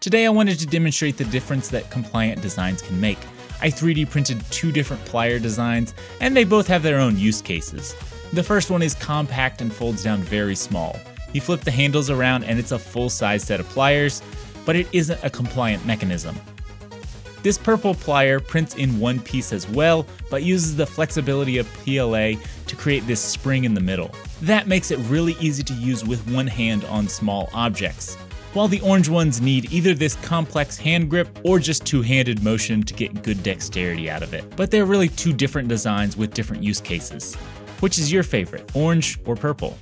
Today I wanted to demonstrate the difference that compliant designs can make. I 3D printed two different plier designs, and they both have their own use cases. The first one is compact and folds down very small. You flip the handles around and it's a full-size set of pliers, but it isn't a compliant mechanism. This purple plier prints in one piece as well, but uses the flexibility of PLA to create this spring in the middle. That makes it really easy to use with one hand on small objects. While the orange ones need either this complex hand grip or just two-handed motion to get good dexterity out of it. But they're really two different designs with different use cases. Which is your favorite, orange or purple?